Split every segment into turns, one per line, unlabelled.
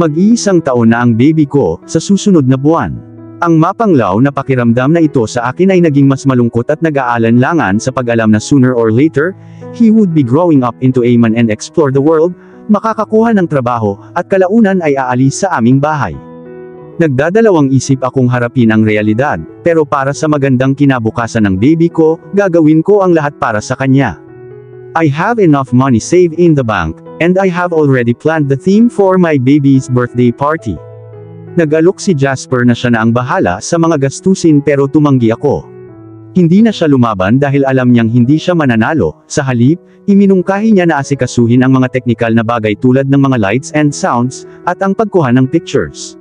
Mag-iisang taon na ang baby ko, sa susunod na buwan. Ang mapanglaw na pakiramdam na ito sa akin ay naging mas malungkot at nag-aalanlangan sa pag-alam na sooner or later, he would be growing up into a man and explore the world, makakakuha ng trabaho, at kalaunan ay aalis sa aming bahay. Nagdadalawang isip akong harapin ang realidad, pero para sa magandang kinabukasan ng baby ko, gagawin ko ang lahat para sa kanya. I have enough money saved in the bank, and I have already planned the theme for my baby's birthday party. Nag-alok si Jasper na siya na ang bahala sa mga gastusin pero tumanggi ako. Hindi na siya lumaban dahil alam niyang hindi siya mananalo, sa halip, iminungkahi niya na asikasuhin ang mga teknikal na bagay tulad ng mga lights and sounds, at ang pagkuha ng pictures.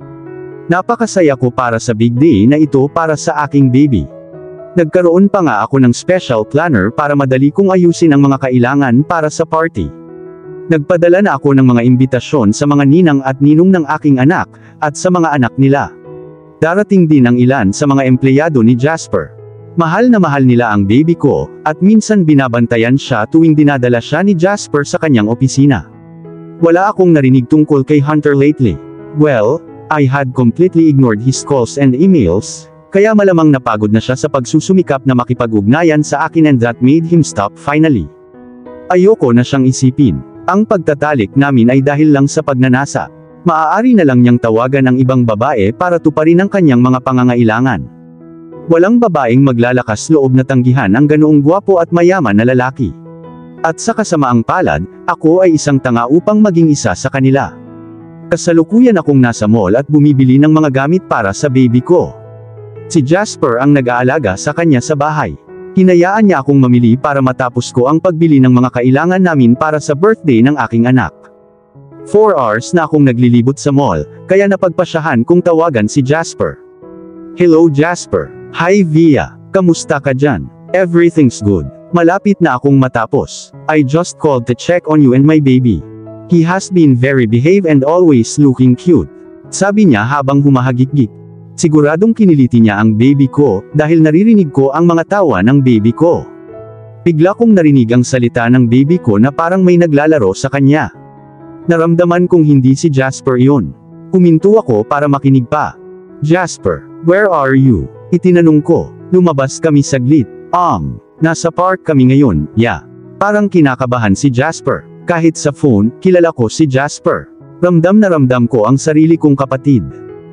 Napakasaya ko para sa big day na ito para sa aking baby. Nagkaroon pa nga ako ng special planner para madali kong ayusin ang mga kailangan para sa party. Nagpadala na ako ng mga imbitasyon sa mga ninang at ninong ng aking anak, at sa mga anak nila. Darating din ang ilan sa mga empleyado ni Jasper. Mahal na mahal nila ang baby ko, at minsan binabantayan siya tuwing dinadala siya ni Jasper sa kanyang opisina. Wala akong narinig tungkol kay Hunter lately. Well, I had completely ignored his calls and emails, kaya malamang napagod na siya sa pagsusumikap na makipag-ugnayan sa akin and that made him stop finally. Ayoko na siyang isipin. Ang pagtatalik namin ay dahil lang sa pagnanasa. Maaari na lang niyang tawagan ang ibang babae para tuparin ang kanyang mga pangangailangan. Walang babaeng maglalakas loob na tanggihan ang ganoong gwapo at mayaman na lalaki. At sa kasamaang palad, ako ay isang tanga upang maging isa sa kanila. Kasalukuyan akong nasa mall at bumibili ng mga gamit para sa baby ko. Si Jasper ang nag-aalaga sa kanya sa bahay. Hinayaan niya akong mamili para matapos ko ang pagbili ng mga kailangan namin para sa birthday ng aking anak. 4 hours na akong naglilibot sa mall, kaya napagpasyahan kong tawagan si Jasper. Hello Jasper. Hi Via. Kamusta ka dyan? Everything's good. Malapit na akong matapos. I just called to check on you and my baby. He has been very behave and always looking cute. Sabi niya habang humahagikgik. Siguradong kiniliti niya ang baby ko, dahil naririnig ko ang mga tawa ng baby ko. Bigla kong narinig ang salita ng baby ko na parang may naglalaro sa kanya. Naramdaman kong hindi si Jasper yun. Kuminto ako para makinig pa. Jasper, where are you? Itinanong ko. Lumabas kami saglit. Um, nasa park kami ngayon, yeah. Parang kinakabahan si Jasper. Kahit sa phone, kilala ko si Jasper. Ramdam na ramdam ko ang sarili kong kapatid.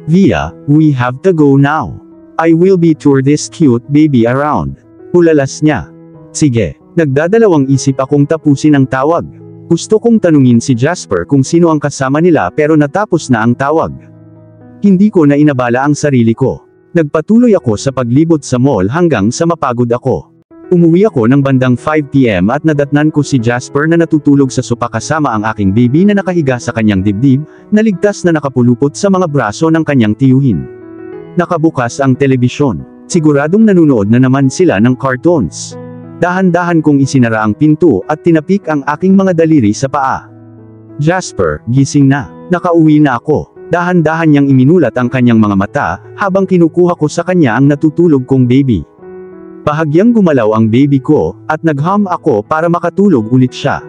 Via, we have to go now. I will be tour this cute baby around. Ulalas niya. Sige, nagdadalawang isip akong tapusin ang tawag. Gusto kong tanungin si Jasper kung sino ang kasama nila pero natapos na ang tawag. Hindi ko na inabala ang sarili ko. Nagpatuloy ako sa paglibot sa mall hanggang sa mapagod ako. Umuwi ako ng bandang 5pm at nadatnan ko si Jasper na natutulog sa sopa kasama ang aking baby na nakahiga sa kanyang dibdib, naligtas na nakapulupot sa mga braso ng kanyang tiyuhin. Nakabukas ang telebisyon. Siguradong nanunood na naman sila ng cartoons. Dahan-dahan kong isinara ang pinto at tinapik ang aking mga daliri sa paa. Jasper, gising na. Nakauwi na ako. Dahan-dahan niyang iminulat ang kanyang mga mata, habang kinukuha ko sa kanya ang natutulog kong baby. Bahagyang gumalaw ang baby ko, at nagham ako para makatulog ulit siya.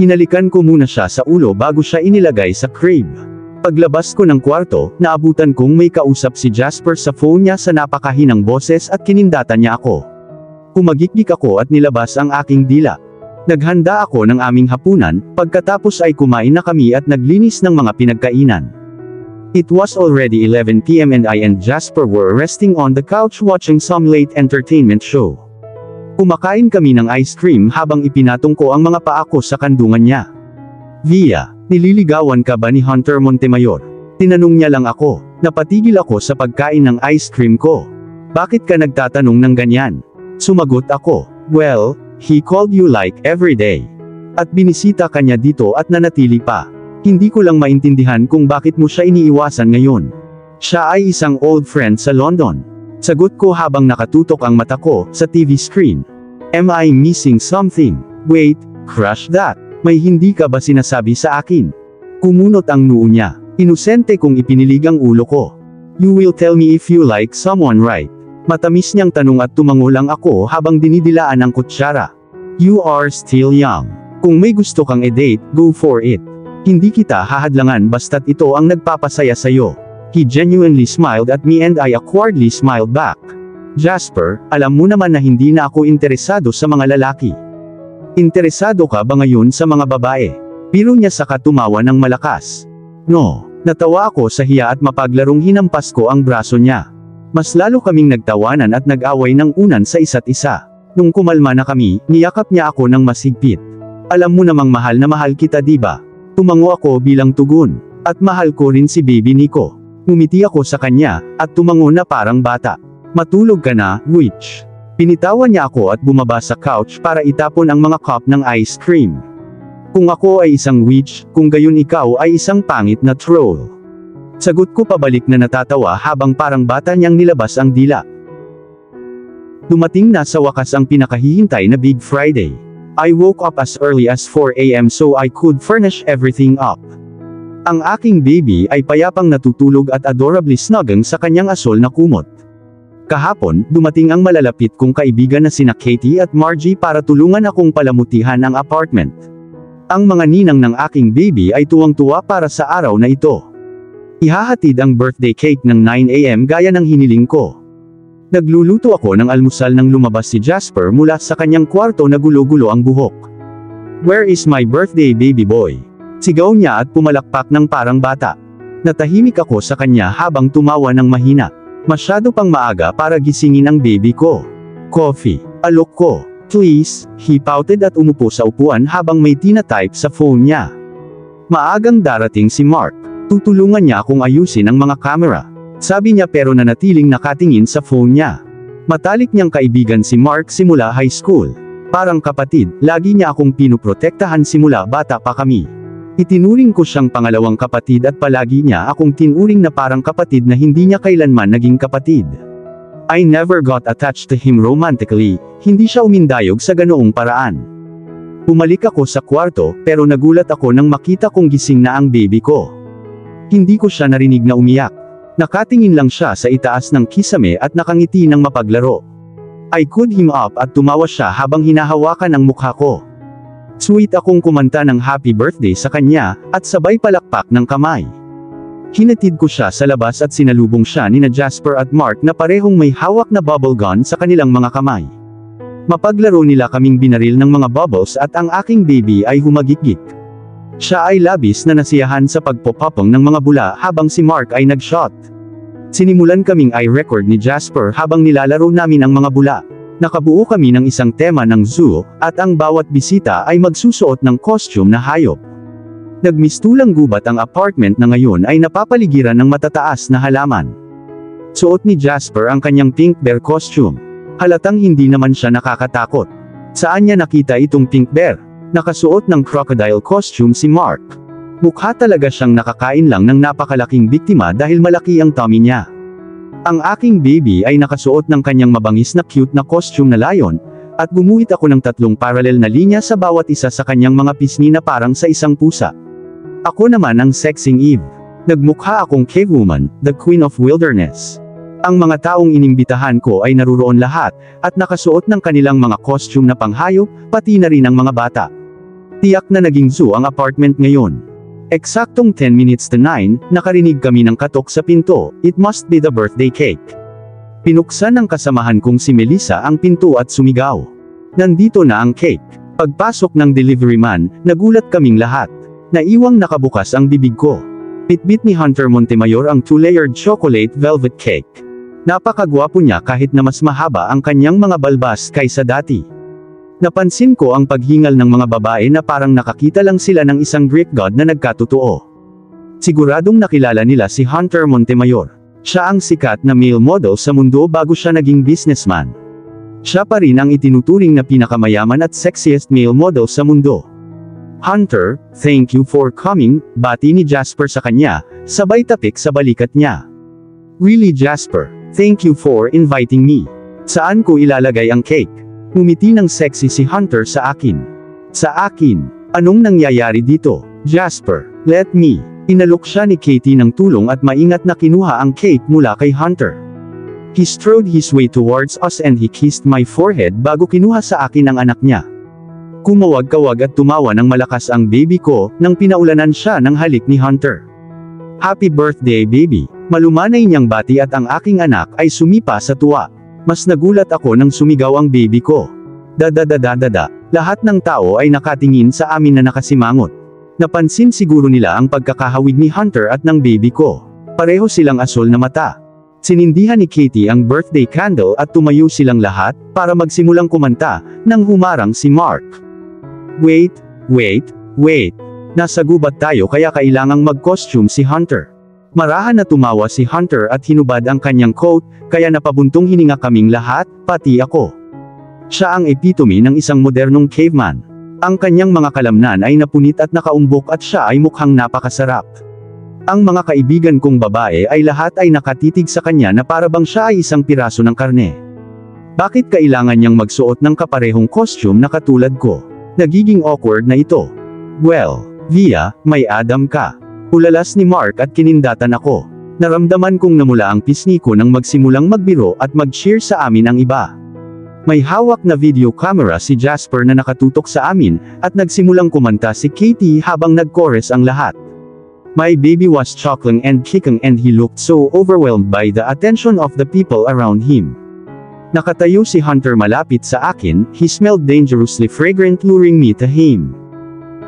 Hinalikan ko muna siya sa ulo bago siya inilagay sa crib. Paglabas ko ng kwarto, naabutan kong may kausap si Jasper sa phone niya sa napakahinang boses at kinindata niya ako. Kumagikgik ako at nilabas ang aking dila. Naghanda ako ng aming hapunan, pagkatapos ay kumain na kami at naglinis ng mga pinagkainan. It was already 11pm and I and Jasper were resting on the couch watching some late entertainment show. Kumakain kami ng ice cream habang ipinatong ko ang mga paa ko sa kandungan niya. Via, nililigawan ka ba ni Hunter Montemayor? Tinanong niya lang ako. Napatigil ako sa pagkain ng ice cream ko. Bakit ka nagtatanong ng ganyan? Sumagot ako. Well, he called you like every day. At binisita kanya dito at nanatili pa. Hindi ko lang maintindihan kung bakit mo siya iniiwasan ngayon. Siya ay isang old friend sa London. Sagot ko habang nakatutok ang mata ko sa TV screen. Am I missing something? Wait, crush that. May hindi ka ba sinasabi sa akin? Kumunot ang noo niya. Inusente kong ipinilig ang ulo ko. You will tell me if you like someone right. Matamis niyang tanong at tumango lang ako habang dinidilaan ang kutsara. You are still young. Kung may gusto kang e-date, go for it. Hindi kita hahadlangan basta't ito ang nagpapasaya sa'yo. He genuinely smiled at me and I awkwardly smiled back. Jasper, alam mo naman na hindi na ako interesado sa mga lalaki. Interesado ka ba ngayon sa mga babae? Piro niya sa katumawa ng malakas. No, natawa ako sa hiya at mapaglarong hinampas ko ang braso niya. Mas lalo kaming nagtawanan at nag-away ng unan sa isa't isa. Nung kumalma na kami, niyakap niya ako ng masigpit. Alam mo namang mahal na mahal kita diba? Tumango ako bilang tugon. At mahal ko rin si baby Nico. Ngumiti ako sa kanya, at tumango na parang bata. Matulog ka na, witch. Pinitawan niya ako at bumaba sa couch para itapon ang mga cup ng ice cream. Kung ako ay isang witch, kung gayon ikaw ay isang pangit na troll. Sagot ko pabalik na natatawa habang parang bata niyang nilabas ang dila. Dumating na sa wakas ang pinakahihintay na Big Friday. I woke up as early as 4 a.m. so I could furnish everything up. Ang aking baby ay payapang natutulog at adorably snugging sa kanyang asol na kumot. Kahapon, dumating ang malalapit kong kaibigan na sina Katie at Margie para tulungan akong palamutihan ang apartment. Ang mga ninang ng aking baby ay tuwang-tuwa para sa araw na ito. Ihahatid ang birthday cake ng 9am gaya ng hiniling ko. Nagluluto ako ng almusal nang lumabas si Jasper mula sa kanyang kwarto na gulo-gulo ang buhok. Where is my birthday baby boy? Sigaw niya at pumalakpak ng parang bata. Natahimik ako sa kanya habang tumawa ng mahina. Masyado pang maaga para gisingin ang baby ko. Coffee. Alok ko. Please, he pouted at umupo sa upuan habang may tinatype sa phone niya. Maagang darating si Mark. Tutulungan niya akong ayusin ang mga camera. Sabi niya pero nanatiling nakatingin sa phone niya. Matalik niyang kaibigan si Mark simula high school. Parang kapatid, lagi niya akong pinuprotektahan simula bata pa kami. Itinuring ko siyang pangalawang kapatid at palagi niya akong tinuring na parang kapatid na hindi niya kailanman naging kapatid. I never got attached to him romantically, hindi siya umindayog sa ganoong paraan. Pumalik ako sa kwarto, pero nagulat ako nang makita kong gising na ang baby ko. Hindi ko siya narinig na umiyak. Nakatingin lang siya sa itaas ng kisame at nakangiti ng mapaglaro. I could him up at tumawa siya habang hinahawakan ang mukha ko. Sweet akong kumanta ng happy birthday sa kanya, at sabay palakpak ng kamay. Hinatid ko siya sa labas at sinalubong siya ni na Jasper at Mark na parehong may hawak na bubble gun sa kanilang mga kamay. Mapaglaro nila kaming binaril ng mga bubbles at ang aking baby ay humagikgik. Siya ay labis na nasiyahan sa pagpopopong ng mga bula habang si Mark ay nag-shot. Sinimulan kaming eye record ni Jasper habang nilalaro namin ang mga bula. Nakabuo kami ng isang tema ng zoo, at ang bawat bisita ay magsusuot ng costume na hayop. Nagmistulang gubat ang apartment na ngayon ay napapaligiran ng matataas na halaman. Suot ni Jasper ang kanyang pink bear costume. Halatang hindi naman siya nakakatakot. Saan niya nakita itong pink bear? Nakasuot ng crocodile costume si Mark. Mukha talaga siyang nakakain lang ng napakalaking biktima dahil malaki ang tummy niya. Ang aking baby ay nakasuot ng kanyang mabangis na cute na costume na lion, at gumuhit ako ng tatlong parallel na linya sa bawat isa sa kanyang mga pisngi na parang sa isang pusa. Ako naman ang sexing Eve. Nagmukha akong cave woman, the queen of wilderness. Ang mga taong inimbitahan ko ay naruroon lahat, at nakasuot ng kanilang mga costume na panghayop, pati na rin ang mga bata. Tiyak na naging zoo ang apartment ngayon. Eksaktong 10 minutes to 9, nakarinig kami ng katok sa pinto, it must be the birthday cake. Pinuksan ng kasamahan kong si Melissa ang pinto at sumigaw. Nandito na ang cake. Pagpasok ng delivery man, nagulat kaming lahat. Naiwang nakabukas ang bibig ko. Pitbit ni Hunter Montemayor ang two-layered chocolate velvet cake. Napakagwapo niya kahit na mas mahaba ang kanyang mga balbas kaysa dati. Napansin ko ang paghingal ng mga babae na parang nakakita lang sila ng isang Greek god na nagkatotoo. Siguradong nakilala nila si Hunter Montemayor. Siya ang sikat na male model sa mundo bago siya naging businessman. Siya pa rin ang itinuturing na pinakamayaman at sexiest male model sa mundo. Hunter, thank you for coming, bati ni Jasper sa kanya, sabay tapik sa balikat niya. Really Jasper, thank you for inviting me. Saan ko ilalagay ang cake? Ngumiti ng sexy si Hunter sa akin. Sa akin, anong nangyayari dito? Jasper, let me. Inalok siya ni Katie ng tulong at maingat na kinuha ang cake mula kay Hunter. He strode his way towards us and he kissed my forehead bago kinuha sa akin ang anak niya. Kumawag-kawag at tumawa ng malakas ang baby ko, nang pinaulanan siya ng halik ni Hunter. Happy birthday baby! Malumanay niyang bati at ang aking anak ay sumipa sa tuwa. Mas nagulat ako nang sumigaw ang baby ko. Dadadadadada. Lahat ng tao ay nakatingin sa amin na nakasimangot. Napansin siguro nila ang pagkakahawig ni Hunter at ng baby ko. Pareho silang asol na mata. Sinindihan ni Katie ang birthday candle at tumayo silang lahat, para magsimulang kumanta, nang humarang si Mark. Wait, wait, wait. Nasa gubat tayo kaya kailangang mag-costume si Hunter. Marahan na tumawa si Hunter at hinubad ang kanyang coat, kaya napabuntong hininga kaming lahat, pati ako. Siya ang epitome ng isang modernong caveman. Ang kanyang mga kalamnan ay napunit at nakaumbok at siya ay mukhang napakasarap. Ang mga kaibigan kong babae ay lahat ay nakatitig sa kanya na parabang siya ay isang piraso ng karne. Bakit kailangan niyang magsuot ng kaparehong costume na katulad ko? Nagiging awkward na ito. Well, Via, may Adam ka. Ulalas ni Mark at kinindatan ako. Naramdaman kong namula ang pisngi ko nang magsimulang magbiro at mag-cheer sa amin ang iba. May hawak na video camera si Jasper na nakatutok sa amin, at nagsimulang kumanta si Katie habang nag-chorus ang lahat. My baby was chuckling and kicking and he looked so overwhelmed by the attention of the people around him. Nakatayo si Hunter malapit sa akin, he smelled dangerously fragrant luring me to him.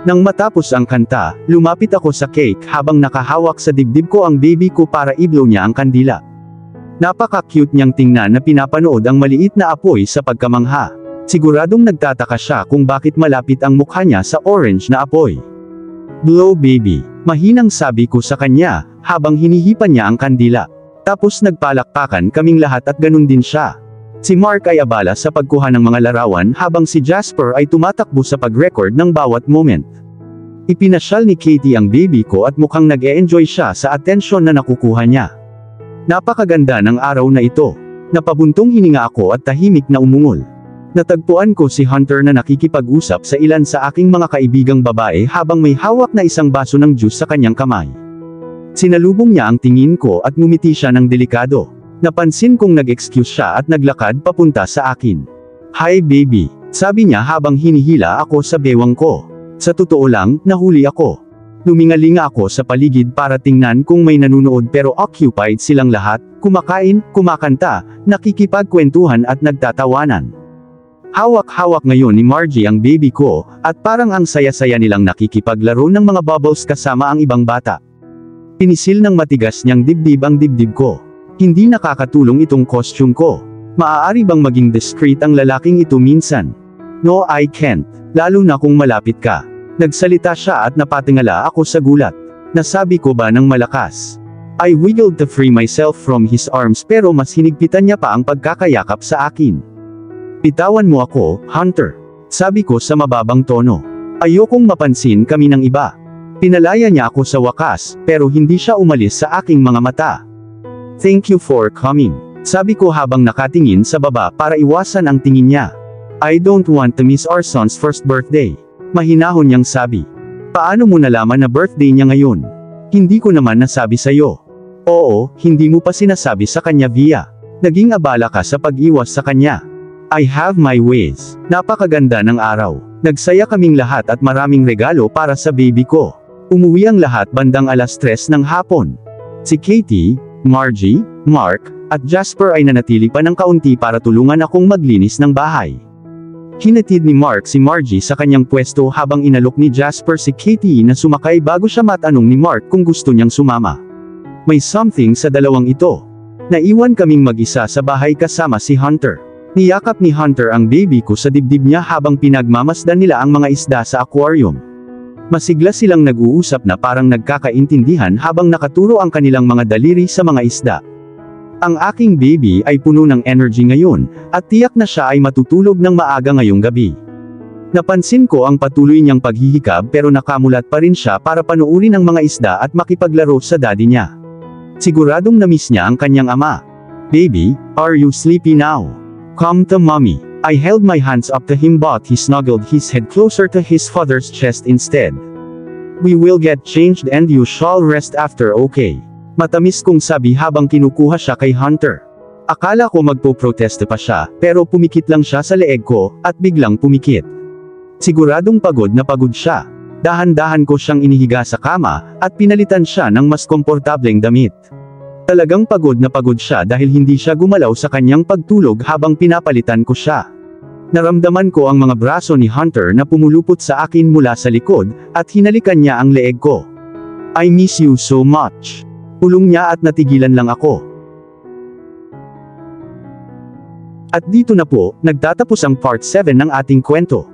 Nang matapos ang kanta, lumapit ako sa cake habang nakahawak sa dibdib ko ang baby ko para iblow niya ang kandila. Napaka-cute niyang tingnan na pinapanood ang maliit na apoy sa pagkamangha. Siguradong nagtataka siya kung bakit malapit ang mukha niya sa orange na apoy. Blow baby. Mahinang sabi ko sa kanya, habang hinihipan niya ang kandila. Tapos nagpalakpakan kaming lahat at ganun din siya. Si Mark ay abala sa pagkuha ng mga larawan habang si Jasper ay tumatakbo sa pag-record ng bawat moment. Ipinasyal ni Katie ang baby ko at mukhang nag-e-enjoy siya sa atensyon na nakukuha niya. Napakaganda ng araw na ito. Napabuntong hininga ako at tahimik na umungol. Natagpuan ko si Hunter na nakikipag-usap sa ilan sa aking mga kaibigang babae habang may hawak na isang baso ng juice sa kanyang kamay. Sinalubong niya ang tingin ko at ngumiti siya ng delikado. Napansin kong nag-excuse siya at naglakad papunta sa akin. Hi baby, sabi niya habang hinihila ako sa bewang ko. Sa totoo lang, nahuli ako. Lumingalinga ako sa paligid para tingnan kung may nanunood pero occupied silang lahat, kumakain, kumakanta, nakikipagkwentuhan at nagtatawanan. Hawak-hawak ngayon ni Margie ang baby ko, at parang ang saya-saya nilang nakikipaglaro ng mga bubbles kasama ang ibang bata. Pinisil ng matigas niyang dibdib ang dibdib ko. Hindi nakakatulong itong costume ko. Maaari bang maging discreet ang lalaking ito minsan? No I can't, lalo na kung malapit ka. Nagsalita siya at napatingala ako sa gulat. Nasabi ko ba ng malakas? I wiggled to free myself from his arms pero mas hinigpitan niya pa ang pagkakayakap sa akin. Pitawan mo ako, Hunter. Sabi ko sa mababang tono. Ayokong mapansin kami ng iba. Pinalaya niya ako sa wakas, pero hindi siya umalis sa aking mga mata. Thank you for coming. Sabi ko habang nakatingin sa baba para iwasan ang tingin niya. I don't want to miss our son's first birthday. Mahinahon niyang sabi. Paano mo nalaman na birthday niya ngayon? Hindi ko naman nasabi sa'yo. Oo, hindi mo pa sinasabi sa kanya via. Naging abala ka sa pag-iwas sa kanya. I have my ways. Napakaganda ng araw. Nagsaya kaming lahat at maraming regalo para sa baby ko. Umuwi ang lahat bandang alas 3 ng hapon. Si Katie, Margie, Mark, at Jasper ay nanatili pa ng kaunti para tulungan akong maglinis ng bahay. Hinatid ni Mark si Margie sa kanyang pwesto habang inalok ni Jasper si Katie na sumakay bago siya matanong ni Mark kung gusto niyang sumama. May something sa dalawang ito. Naiwan kaming mag-isa sa bahay kasama si Hunter. Niyakap ni Hunter ang baby ko sa dibdib niya habang pinagmamasdan nila ang mga isda sa aquarium. Masigla silang nag-uusap na parang nagkakaintindihan habang nakaturo ang kanilang mga daliri sa mga isda. Ang aking baby ay puno ng energy ngayon, at tiyak na siya ay matutulog ng maaga ngayong gabi. Napansin ko ang patuloy niyang paghihikab pero nakamulat pa rin siya para panuurin ang mga isda at makipaglaro sa daddy niya. Siguradong namiss niya ang kanyang ama. Baby, are you sleepy now? Come to mommy. I held my hands up to him but he snuggled his head closer to his father's chest instead. We will get changed and you shall rest after okay. Matamis kong sabi habang kinukuha siya kay Hunter. Akala ko magpo-proteste pa siya, pero pumikit lang siya sa leeg ko, at biglang pumikit. Siguradong pagod na pagod siya. Dahan-dahan ko siyang inihiga sa kama, at pinalitan siya ng mas komportableng damit. Talagang pagod na pagod siya dahil hindi siya gumalaw sa kanyang pagtulog habang pinapalitan ko siya. Naramdaman ko ang mga braso ni Hunter na pumulupot sa akin mula sa likod, at hinalikan niya ang leeg ko. I miss you so much. Pulong niya at natigilan lang ako. At dito na po, nagtatapos ang part 7 ng ating kwento.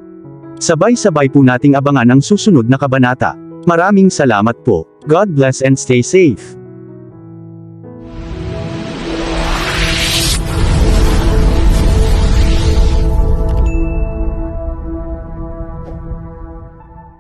Sabay-sabay po nating abangan ang susunod na kabanata. Maraming salamat po. God bless and stay safe.